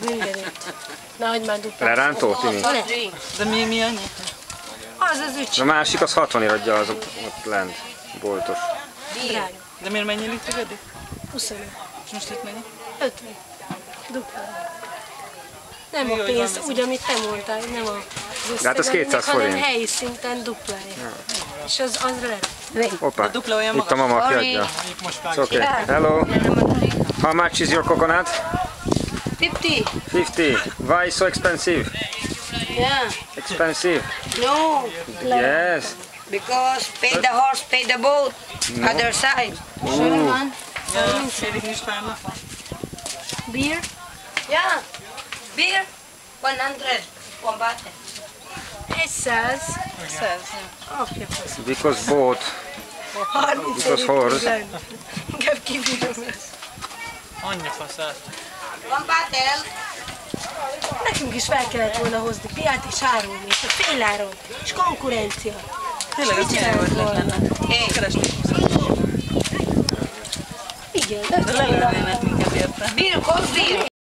mindenütt. Nehogy már dupla. Lerántó, Timi? De mi, mi annyi? Az az A öcsi. másik az 60 adja az ott lent, boltos. Drága. De miért mennyi liter eddig? 25. És most itt mennyi? 50. Dupla. Nem Jó, a pénz, úgy, amit te mondtál, nem a De hát az 200 hanem forint. helyi szinten duplája. És az, az lehet. Hoppá, A dupla olyan itt a mama kiadja. It's okay. Hello. How much is your coconut? 50. 50. Why so expensive? Yeah. Expensive. No, Yes. because pay the horse, pay the boat. Other side. Ja, félig nincs párna. Beer? Yeah. Beer, 100. One bottle. Egy száz. Száz. Apja fasz. Because boat. 30 Because horse. Anyja faszát. One bottle. Nekünk is fel kellett volna hozni piát és árulni, és a féláron, és konkurencia. Tényleg ez milyen jó ötlet lenne. Hey, Keresnék Igen, De lelőnének minket érte. cold beer.